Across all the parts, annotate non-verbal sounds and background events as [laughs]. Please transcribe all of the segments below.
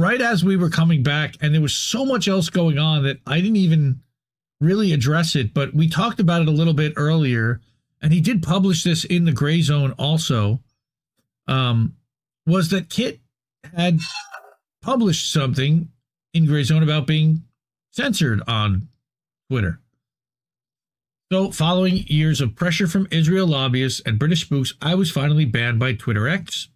right as we were coming back, and there was so much else going on that I didn't even really address it, but we talked about it a little bit earlier, and he did publish this in the Grayzone also. Um, was that Kit had published something in Grayzone about being censored on Twitter. So, following years of pressure from Israel lobbyists and British spooks, I was finally banned by Twitter X.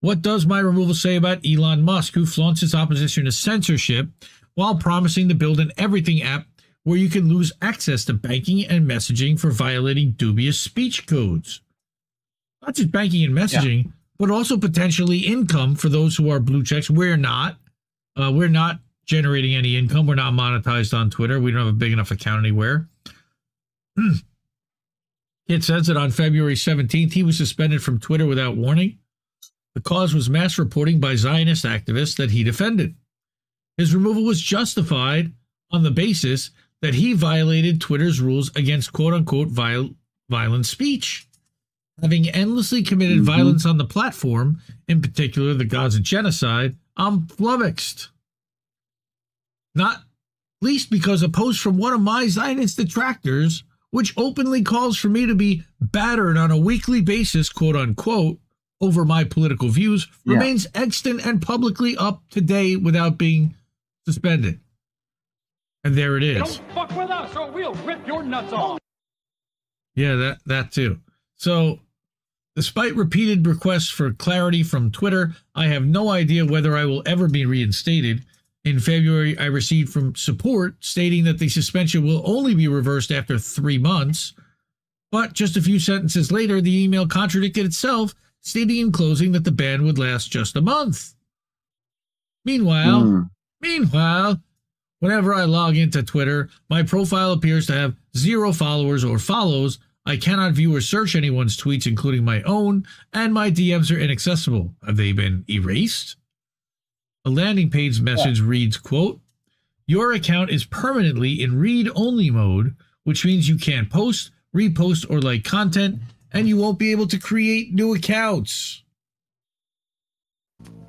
What does my removal say about Elon Musk, who flaunts his opposition to censorship while promising to build an everything app where you can lose access to banking and messaging for violating dubious speech codes? Not just banking and messaging, yeah. but also potentially income for those who are blue checks. We're not. Uh, we're not generating any income. We're not monetized on Twitter. We don't have a big enough account anywhere. it says that on February 17th, he was suspended from Twitter without warning. The cause was mass reporting by Zionist activists that he defended. His removal was justified on the basis that he violated Twitter's rules against quote unquote viol- violent speech. Having endlessly committed mm-hmm. violence on the platform, in particular the Gaza genocide, I'm flummoxed. Not least because a post from one of my Zionist detractors which openly calls for me to be battered on a weekly basis, quote unquote, over my political views, yeah. remains extant and publicly up to date without being suspended. And there it is. Don't fuck with us or we'll rip your nuts off. Yeah, that that too. So Despite repeated requests for clarity from Twitter, I have no idea whether I will ever be reinstated. In February, I received from support stating that the suspension will only be reversed after three months. But just a few sentences later, the email contradicted itself, stating in closing that the ban would last just a month. Meanwhile, mm. meanwhile, whenever I log into Twitter, my profile appears to have zero followers or follows. I cannot view or search anyone's tweets, including my own, and my DMs are inaccessible. Have they been erased? A landing page message yeah. reads, quote, Your account is permanently in read-only mode, which means you can't post, repost, or like content, and you won't be able to create new accounts.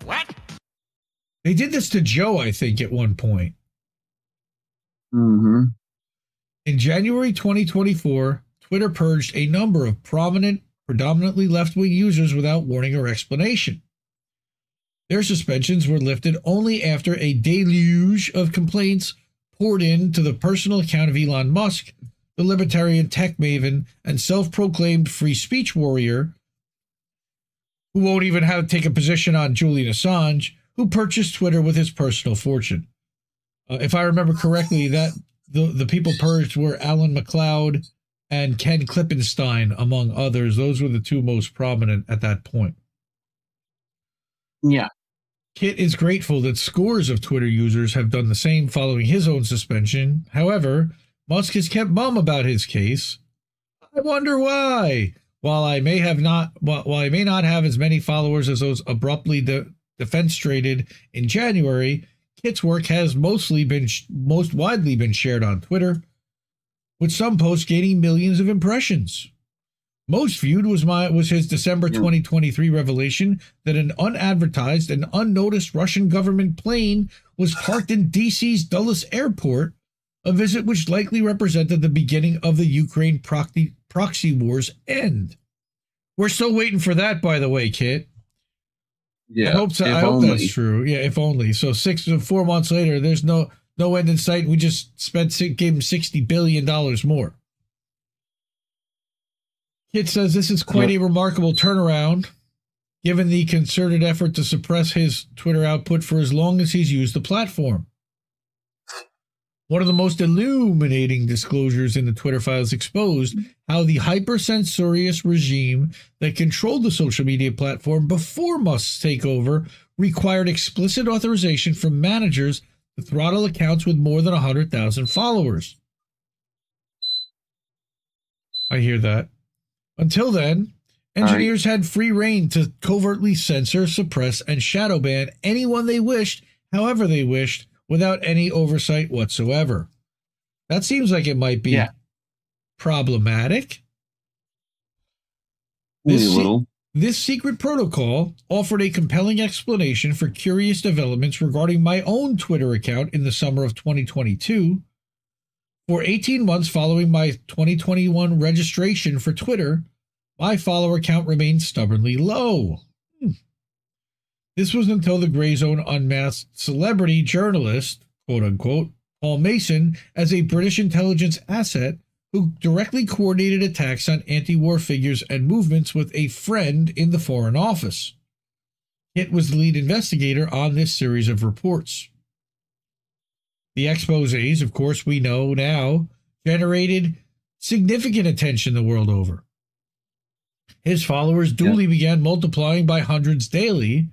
What? They did this to Joe, I think, at one point. Mm-hmm. In January 2024, Twitter purged a number of prominent, predominantly left wing users without warning or explanation. Their suspensions were lifted only after a deluge of complaints poured in to the personal account of Elon Musk, the libertarian tech maven and self proclaimed free speech warrior, who won't even have to take a position on Julian Assange, who purchased Twitter with his personal fortune. Uh, if I remember correctly, that the, the people purged were Alan MacLeod and Ken Klippenstein, among others. Those were the two most prominent at that point. Yeah. Kit is grateful that scores of Twitter users have done the same following his own suspension. However, Musk has kept mum about his case. I wonder why. While I may have not, while I may not have as many followers as those abruptly de- defenestrated in January, Kit's work has mostly been most widely been shared on Twitter, with some posts gaining millions of impressions. Most viewed was my was his December hmm. 2023 revelation that an unadvertised and unnoticed Russian government plane was parked in DC's Dulles Airport, a visit which likely represented the beginning of the Ukraine proxy, proxy war's end. We're still waiting for that, by the way, Kit. Yeah, I hope so. I hope only. that's true. Yeah, if only. So six or four months later, there's no no end in sight. We just spent gave him sixty billion dollars more. Kit says this is quite a remarkable turnaround, given the concerted effort to suppress his Twitter output for as long as he's used the platform. One of the most illuminating disclosures in the Twitter files exposed how the hyper-censorious regime that controlled the social media platform before Musk's takeover required explicit authorization from managers to throttle accounts with more than 100,000 followers. I hear that. Until then, engineers right. had free reign to covertly censor, suppress, and shadow ban anyone they wished, however they wished, without any oversight whatsoever. That seems like it might be yeah. problematic. This, se- This secret protocol offered a compelling explanation for curious developments regarding my own Twitter account in the summer of 2022. For 18 months following my 2021 registration for Twitter, my follower count remained stubbornly low. Hmm. This was until the Grayzone unmasked celebrity journalist, quote unquote, Paul Mason, as a British intelligence asset who directly coordinated attacks on anti war figures and movements with a friend in the Foreign Office. It was the lead investigator on this series of reports. The exposes, of course, we know now, generated significant attention the world over. His followers duly yeah. began multiplying by hundreds daily.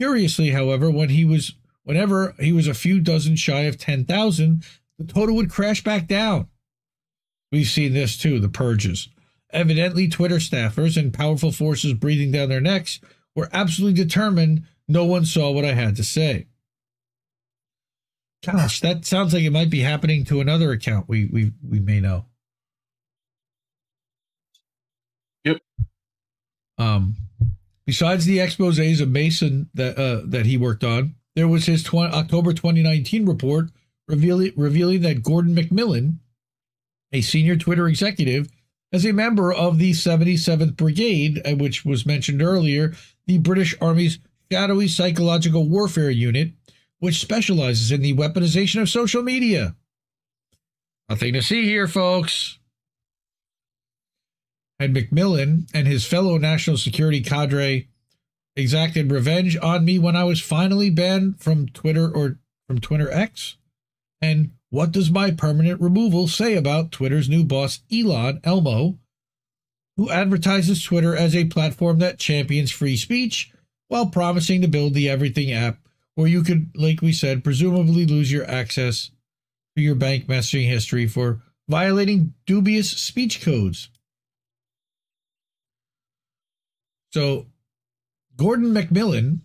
Curiously, however, when he was whenever he was a few dozen shy of 10,000, the total would crash back down. We've seen this too, the purges. Evidently, Twitter staffers and powerful forces breathing down their necks were absolutely determined no one saw what I had to say. Gosh, that sounds like it might be happening to another account we we we may know. Yep. Um besides the exposés of Mason that uh, that he worked on, there was his tw- October 2019 report revealing revealing that Gordon MacMillan a senior Twitter executive, as a member of the 77th Brigade, uh, which was mentioned earlier, the British Army's shadowy psychological warfare unit, which specializes in the weaponization of social media. Nothing to see here, folks. And MacMillan and his fellow national security cadre exacted revenge on me when I was finally banned from Twitter or from Twitter X and what does my permanent removal say about Twitter's new boss, Elon Elmo, who advertises Twitter as a platform that champions free speech while promising to build the Everything app where you could, like we said, presumably lose your access to your bank messaging history for violating dubious speech codes? So, Gordon MacMillan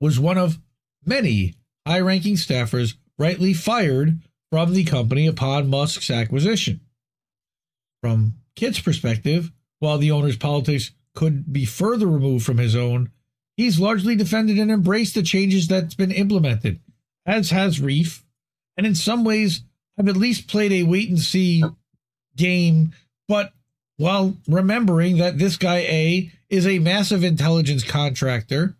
was one of many high ranking staffers rightly fired from the company upon Musk's acquisition. From Kit's perspective, while the owner's politics could be further removed from his own, he's largely defended and embraced the changes that's been implemented, as has Reef, and in some ways have at least played a wait and see game, but while remembering that this guy A is a massive intelligence contractor,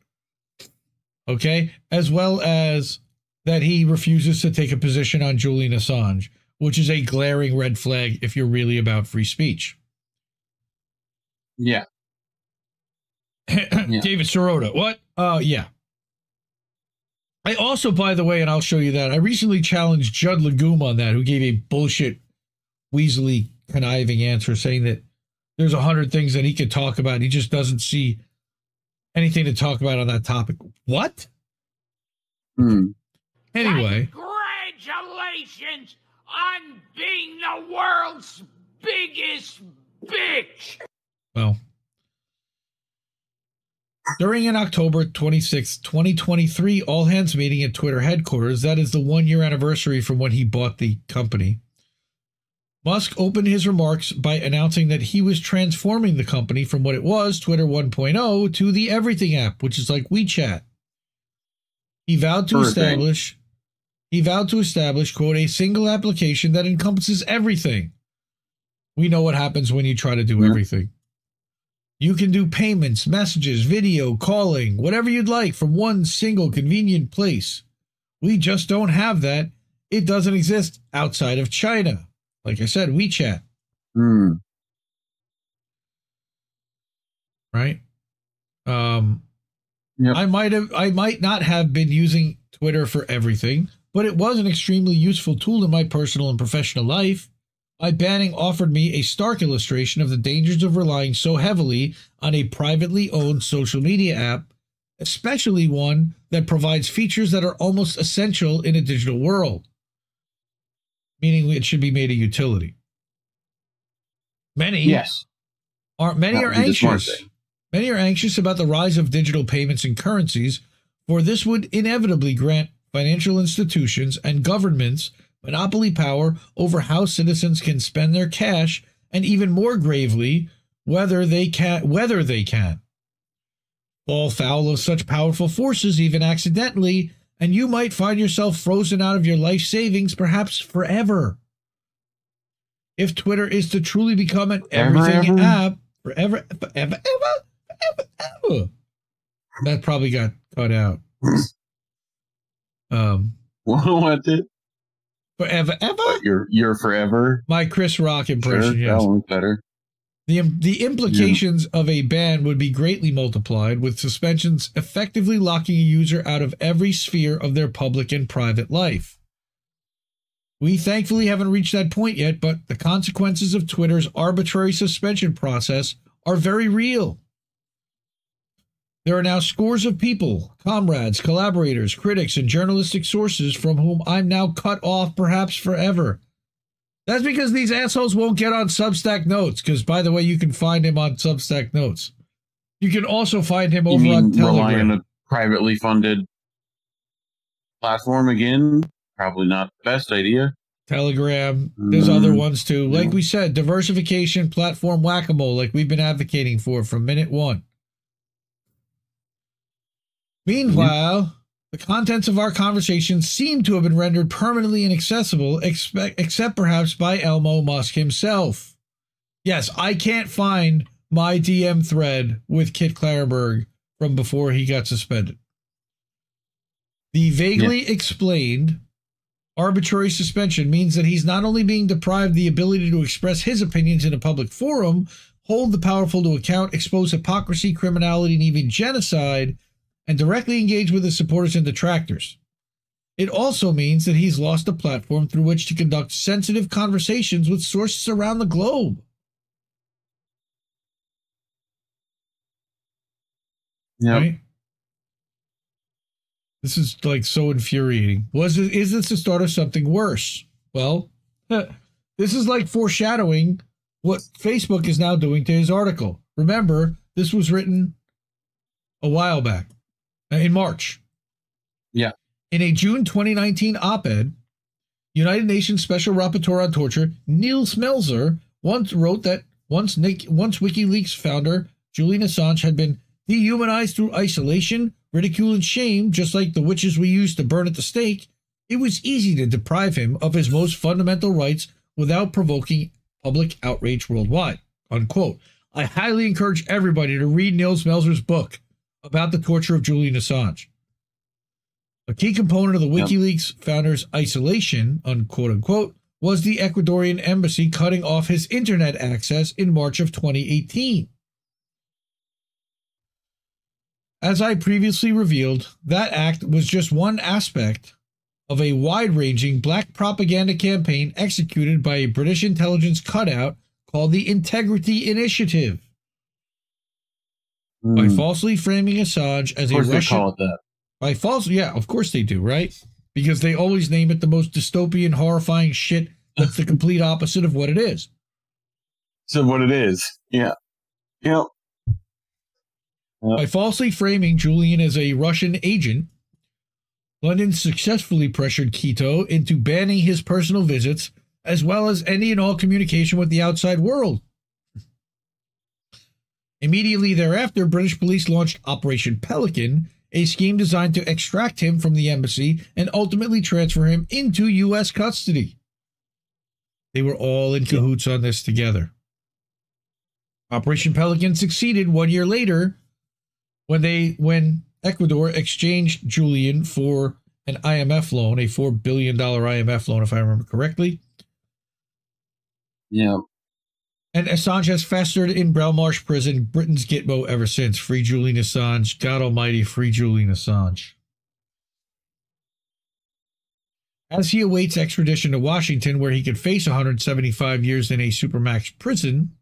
okay, as well as that he refuses to take a position on Julian Assange, which is a glaring red flag if you're really about free speech. Yeah. [clears throat] yeah. David Sirota. What? Uh yeah. I also, by the way, and I'll show you that, I recently challenged Judd Legum on that, who gave a bullshit, weaselly, conniving answer saying that there's a hundred things that he could talk about. He just doesn't see anything to talk about on that topic. What? Hmm. Anyway. Congratulations on being the world's biggest bitch. Well, during an October 26, 2023 all hands meeting at Twitter headquarters, that is the one year anniversary from when he bought the company, Musk opened his remarks by announcing that he was transforming the company from what it was, Twitter 1.0, to the Everything app, which is like WeChat. He vowed to establish he vowed to establish, quote, a single application that encompasses everything. We know what happens when you try to do everything. You can do payments, messages, video, calling, whatever you'd like from one single convenient place. We just don't have that. It doesn't exist outside of China. Like I said, WeChat. Mm. Right? Um yep. I might have I might not have been using Twitter for everything but it was an extremely useful tool in my personal and professional life. My banning offered me a stark illustration of the dangers of relying so heavily on a privately owned social media app, especially one that provides features that are almost essential in a digital world, meaning it should be made a utility. Many yes. are many are anxious. Many are anxious about the rise of digital payments and currencies, for this would inevitably grant financial institutions, and governments monopoly power over how citizens can spend their cash, and even more gravely, whether they can whether they can. Fall foul of such powerful forces, even accidentally, and you might find yourself frozen out of your life savings, perhaps forever. If Twitter is to truly become an everything ever? app, forever, forever, ever, ever, ever. That probably got cut out. Um, what did? forever, ever. You're you're forever. My Chris Rock Sure, impression, yes. that one's better. The, the implications of a ban would be greatly multiplied, with suspensions effectively locking a user out of every sphere of their public and private life. We thankfully haven't reached that point yet, but the consequences of Twitter's arbitrary suspension process are very real. There are now scores of people, comrades, collaborators, critics, and journalistic sources from whom I'm now cut off perhaps forever. That's because these assholes won't get on Substack Notes. Because, by the way, you can find him on Substack Notes. You can also find him over on mean rely on Telegram. a privately funded platform again? Probably not the best idea. Telegram. There's Mm. other ones too. Like Yeah. we said, diversification, platform whack a mole, like we've been advocating for from minute one. Meanwhile, the contents of our conversation seem to have been rendered permanently inaccessible, except perhaps by Elmo Musk himself. Yes, I can't find my DM thread with Kit Klarenberg from before he got suspended. The vaguely explained arbitrary suspension means that he's not only being deprived the ability to express his opinions in a public forum, hold the powerful to account, expose hypocrisy, criminality, and even genocide, and directly engage with his supporters and detractors. It also means that he's lost a platform through which to conduct sensitive conversations with sources around the globe. Yeah. Right? This is like so infuriating. Was it is this the start of something worse? Well, this is like foreshadowing what Facebook is now doing to his article. Remember, this was written a while back Uh, in March. Yeah. In a June 2019 op-ed, United Nations Special Rapporteur on Torture Nils Melzer once wrote that once Nick, once WikiLeaks founder Julian Assange had been dehumanized through isolation, ridicule, and shame, just like the witches we used to burn at the stake, it was easy to deprive him of his most fundamental rights without provoking public outrage worldwide. Unquote. I highly encourage everybody to read Nils Melzer's book about the torture of Julian Assange. A key component of the Yep. WikiLeaks founder's isolation, unquote unquote, was the Ecuadorian embassy cutting off his internet access in March of 2018. As I previously revealed, that act was just one aspect of a wide ranging black propaganda campaign executed by a British intelligence cutout called the Integrity Initiative by Mm. falsely framing Assange as a Russian. call it that. By false, yeah, of course they do, right? Because they always name it the most dystopian, horrifying shit that's the complete opposite of what it is. So what it is. Yeah. Yep. By falsely framing Julian as a Russian agent, London successfully pressured Quito into banning his personal visits as well as any and all communication with the outside world. Immediately thereafter, British police launched Operation Pelican, a scheme designed to extract him from the embassy and ultimately transfer him into U.S. custody. They were all in cahoots on this together. Operation Pelican succeeded one year later when they when Ecuador exchanged Julian for an IMF loan, a four billion dollar IMF loan, if I remember correctly. Yeah. And Assange has festered in Belmarsh prison, Britain's Gitmo, ever since. Free Julian Assange. God Almighty, free Julian Assange. As he awaits extradition to Washington, where he could face 175 years in a supermax prison,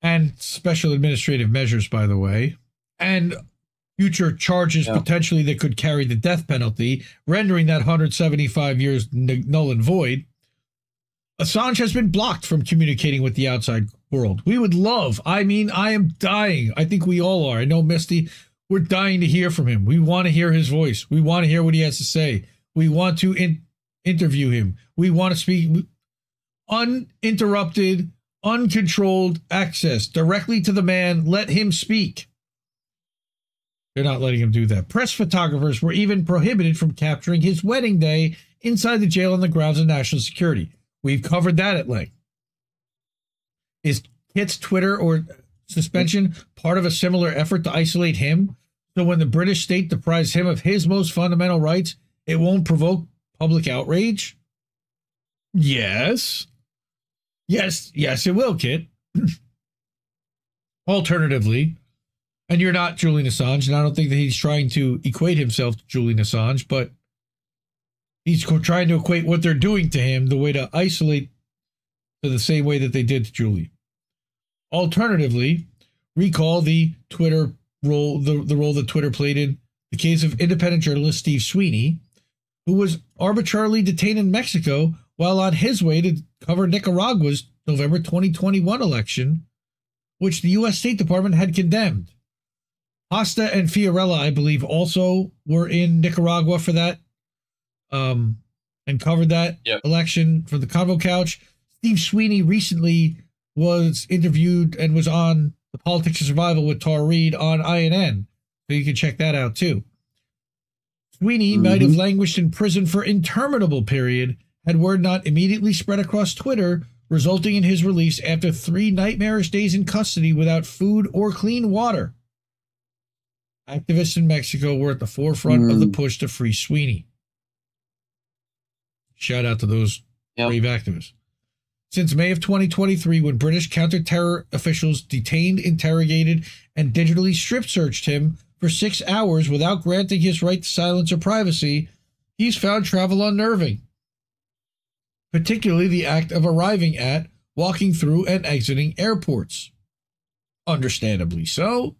and special administrative measures, by the way, and future charges Yeah. potentially that could carry the death penalty, rendering that 175 years null and void. Assange has been blocked from communicating with the outside world. We would love, I mean, I am dying. I think we all are. I know Misty, we're dying to hear from him. We want to hear his voice. We want to hear what he has to say. We want to in- interview him. We want to speak uninterrupted, uncontrolled access directly to the man. Let him speak. They're not letting him do that. Press photographers were even prohibited from capturing his wedding day inside the jail on the grounds of national security. We've covered that at length. Is Kit's Twitter or suspension part of a similar effort to isolate him? So when the British state deprives him of his most fundamental rights, it won't provoke public outrage? Yes. Yes, yes, it will, Kit. [clears throat] Alternatively, and you're not Julian Assange, and I don't think that he's trying to equate himself to Julian Assange, but he's trying to equate what they're doing to him the way to isolate to the same way that they did to Julian. Alternatively, recall the Twitter role, the, the role that Twitter played in the case of independent journalist Steve Sweeney, who was arbitrarily detained in Mexico while on his way to cover Nicaragua's November 2021 election, which the U.S. State Department had condemned. Acosta and Fiorella, I believe, also were in Nicaragua for that um, and covered that Yep. election for the Convo Couch. Steve Sweeney recently was interviewed and was on the Politics of Survival with Tara Reade on INN. So you can check that out too. Sweeney might have languished in prison for interminable period had word not immediately spread across Twitter, resulting in his release after three nightmarish days in custody without food or clean water. Activists in Mexico were at the forefront of the push to free Sweeney. Shout out to those Yep. brave activists. Since May of 2023, when British counter-terror officials detained, interrogated, and digitally strip searched him for six hours without granting his right to silence or privacy, he's found travel unnerving. Particularly the act of arriving at, walking through, and exiting airports. Understandably so.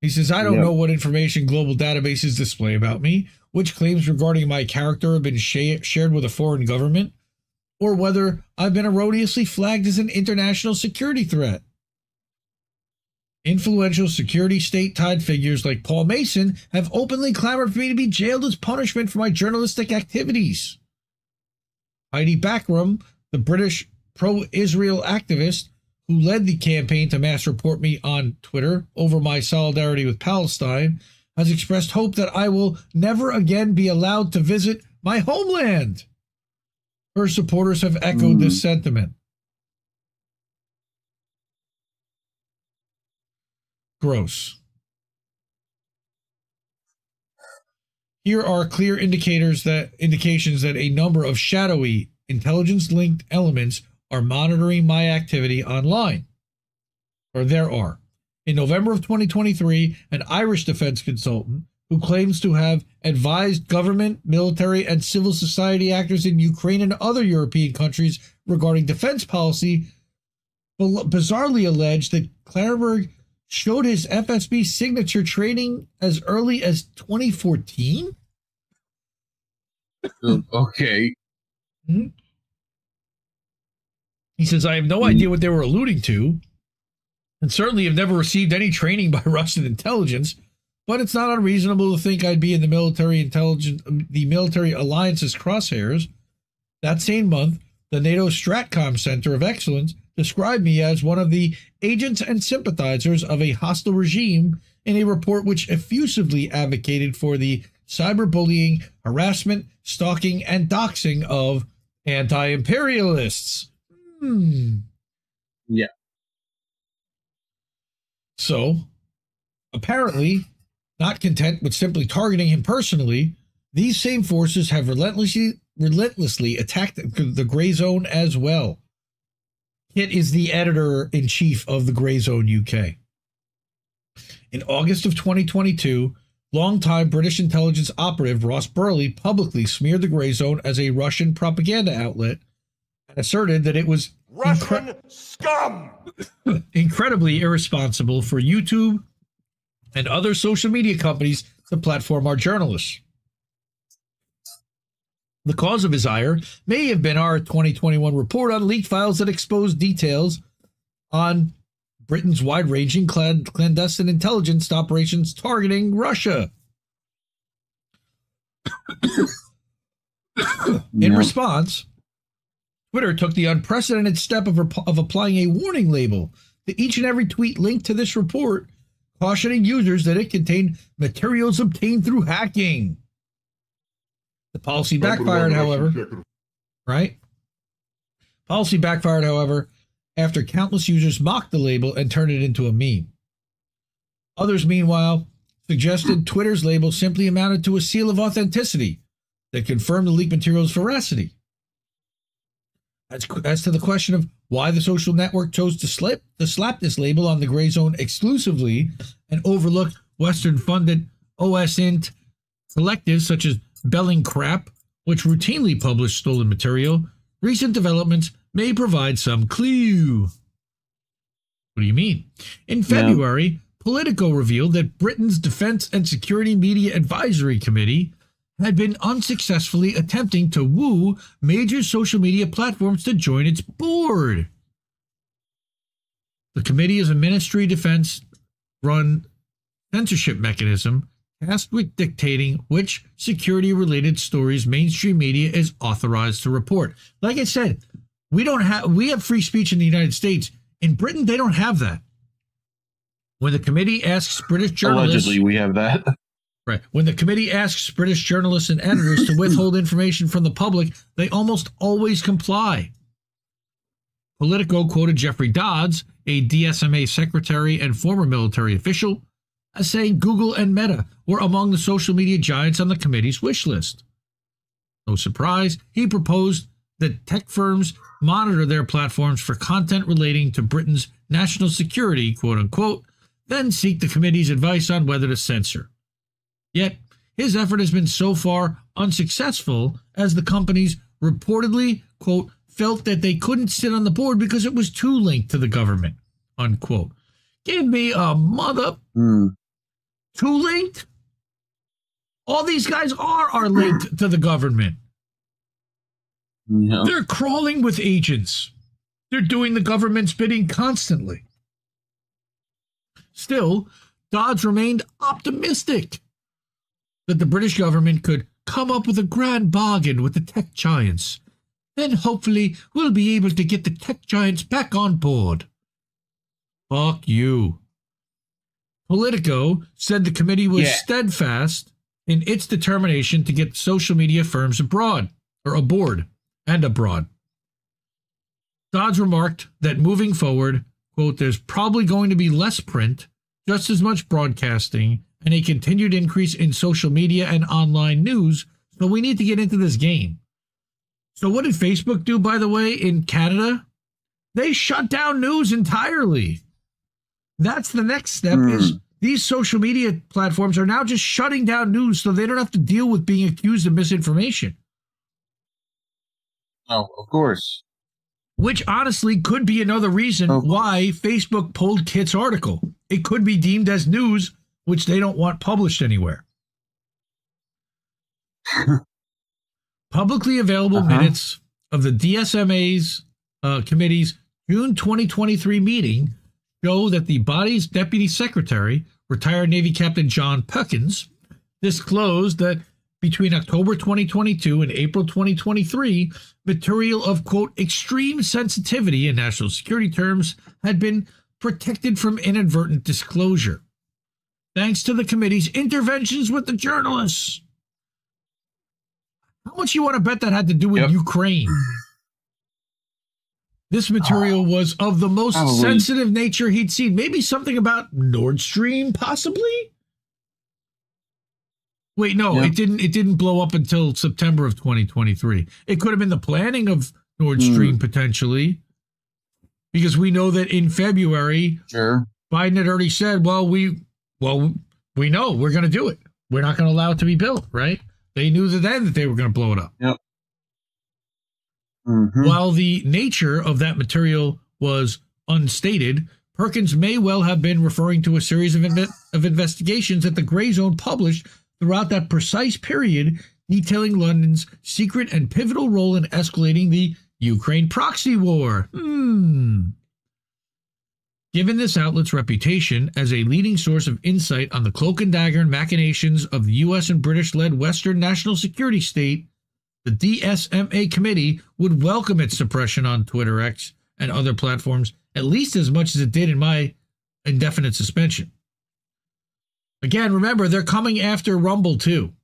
He says, I don't Yep. know what information global databases display about me, which claims regarding my character have been sha- shared with a foreign government, or whether I've been erroneously flagged as an international security threat. Influential security state tied figures like Paul Mason have openly clamored for me to be jailed as punishment for my journalistic activities. Heidi Bachram, the British pro Israel activist who led the campaign to mass report me on Twitter over my solidarity with Palestine, has expressed hope that I will never again be allowed to visit my homeland. Her supporters have echoed this hmm. sentiment. Gross. Here are clear indicators that indications that a number of shadowy intelligence linked elements are monitoring my activity online. Or there are. In November of 2023, an Irish defense consultant who claims to have advised government, military, and civil society actors in Ukraine and other European countries regarding defense policy bizarrely alleged that Klarenberg showed his FSB signature training as early as 2014. Hmm, okay. Hmm? He says, I have no idea what they were alluding to, and certainly have never received any training [laughs] by Russian intelligence, but it's not unreasonable to think I'd be in the military intelligence the military alliance's crosshairs. That same month, the NATO Stratcom Center of Excellence described me as one of the agents and sympathizers of a hostile regime in a report which effusively advocated for the cyberbullying, harassment, stalking, and doxing of anti-imperialists. Hmm. Yeah. So, apparently, not content with simply targeting him personally, these same forces have relentlessly relentlessly attacked the, Grayzone as well. Kit is the editor in chief of the Grayzone UK. In August of 2022, longtime British intelligence operative Ross Burley publicly smeared the Grayzone as a Russian propaganda outlet and asserted that it was Russian scum! [laughs] incredibly irresponsible for YouTube and other social media companies to platform our journalists. The cause of his ire may have been our 2021 report on leaked files that exposed details on Britain's wide ranging clandestine intelligence operations targeting Russia. [coughs] In Yeah. response, Twitter took the unprecedented step of, of applying a warning label to each and every tweet linked to this report, cautioning users that it contained materials obtained through hacking. The policy backfired, however. Right? Policy backfired, however, after countless users mocked the label and turned it into a meme. Others, meanwhile, suggested Twitter's label simply amounted to a seal of authenticity that confirmed the leaked material's veracity. As, as to the question of why the social network chose to slip to slap this label on the Grayzone exclusively and overlook Western funded OSINT collectives such as Bellingcat, which routinely publish stolen material, recent developments may provide some clue. What do you mean? In February, yeah. Politico revealed that Britain's Defense and Security Media Advisory Committee had been unsuccessfully attempting to woo major social media platforms to join its board. The committee is a ministry defense run censorship mechanism tasked with dictating which security related stories mainstream media is authorized to report. Like I said, we don't have we have free speech in the United States. In Britain, they don't have that. When the committee asks British journalists Allegedly we have that. Right. When the committee asks British journalists and editors to withhold [laughs] information from the public, they almost always comply. Politico quoted Geoffrey Dodds, a DSMA secretary and former military official, as saying Google and Meta were among the social media giants on the committee's wish list. No surprise, he proposed that tech firms monitor their platforms for content relating to Britain's national security, quote unquote, then seek the committee's advice on whether to censor. Yet, his effort has been so far unsuccessful as the companies reportedly, quote, felt that they couldn't sit on the board because it was too linked to the government, unquote. Give me a mother. Mm. Too linked? All these guys are are linked to the government. Yeah. They're crawling with agents. They're doing the government's bidding constantly. Still, Dodds remained optimistic that the British government could come up with a grand bargain with the tech giants. Then hopefully we'll be able to get the tech giants back on board. Fuck you. Politico said the committee was yeah. steadfast in its determination to get social media firms abroad or aboard and abroad. Dodds remarked that moving forward, quote, there's probably going to be less print, just as much broadcasting, and a continued increase in social media and online news. So we need to get into this game. So what did Facebook do, by the way, in Canada? They shut down news entirely. That's the next step mm. is these social media platforms are now just shutting down news so they don't have to deal with being accused of misinformation. Oh, of course. Which honestly could be another reason why Facebook pulled Kit's article. It could be deemed as news which they don't want published anywhere. [laughs] Publicly available uh-huh. minutes of the DSMA's uh, committee's June 2023 meeting show that the body's deputy secretary, retired Navy Captain John Perkins, disclosed that between October 2022 and April 2023, material of quote extreme sensitivity in national security terms had been protected from inadvertent disclosure thanks to the committee's interventions with the journalists. How much you want to bet that had to do with yep. Ukraine? This material oh, was of the most probably. sensitive nature he'd seen. Maybe something about Nord Stream, possibly. Wait, no, yep. it didn't. It didn't blow up until September of 2023. It could have been the planning of Nord hmm. Stream mm. potentially, because we know that in February, sure, Biden had already said, "Well, we well, we know we're going to do it. We're not going to allow it to be built, right? They knew then that they were going to blow it up. Yep. Mm-hmm. While the nature of that material was unstated, Perkins may well have been referring to a series of, inve- of investigations that the Grayzone published throughout that precise period, detailing London's secret and pivotal role in escalating the Ukraine proxy war. Hmm. Given this outlet's reputation as a leading source of insight on the cloak and dagger and machinations of the U.S. and British led Western national security state, The DSMA committee would welcome its suppression on Twitter X and other platforms at least as much as it did in my indefinite suspension. Again, remember, they're coming after Rumble too.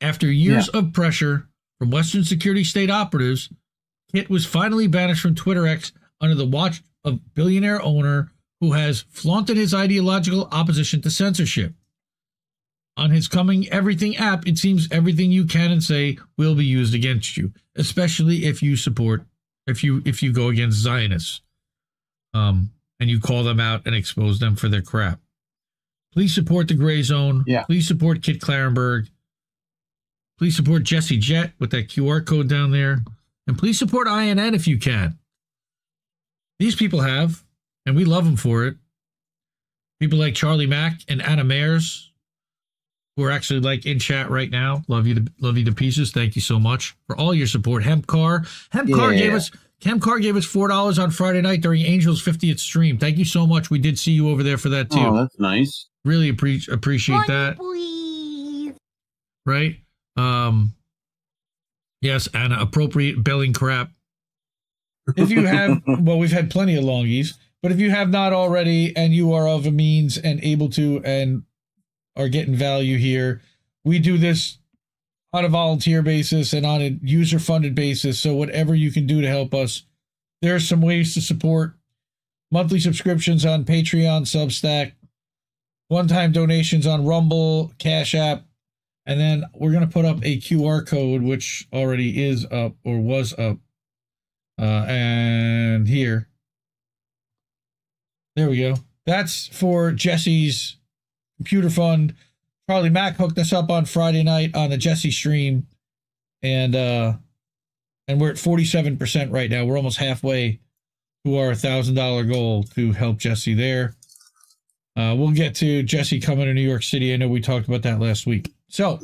After years yeah. of pressure from Western security state operatives, Kit was finally banished from Twitter X under the watch of billionaire owner who has flaunted his ideological opposition to censorship. On his coming everything app, it seems everything you can and say will be used against you, especially if you support if you if you go against Zionists. Um and you call them out and expose them for their crap. Please support the Grayzone. Yeah. Please support Kit Klarenberg. Please support Jesse Jett with that QR code down there. And please support INN if you can. These people have, and we love them for it. People like Charlie Mack and Anna Mayers, who are actually like in chat right now. Love you to love you to pieces. Thank you so much for all your support. Hemp Car. Hemp Car yeah. gave us Cam Carr gave us four dollars on Friday night during Angel's 50th stream. Thank you so much. We did see you over there for that too. Oh, that's nice. Really appre- appreciate Money, that. Please. Right? Um Yes, Anna, appropriate belling crap. If you have [laughs] well, we've had plenty of longies, but if you have not already and you are of a means and able to and are getting value here, we do this on a volunteer basis and on a user funded basis. So whatever you can do to help us, there are some ways to support monthly subscriptions on Patreon, Substack, one time donations on Rumble, Cash App, and then we're going to put up a QR code, which already is up or was up. Uh, and here. There we go. That's for Jesse's computer fund. Charlie Mack hooked us up on Friday night on the Jesse stream, and uh, and we're at forty seven percent right now. We're almost halfway to our thousand dollar goal to help Jesse there. Uh, we'll get to Jesse coming to New York City. I know we talked about that last week. So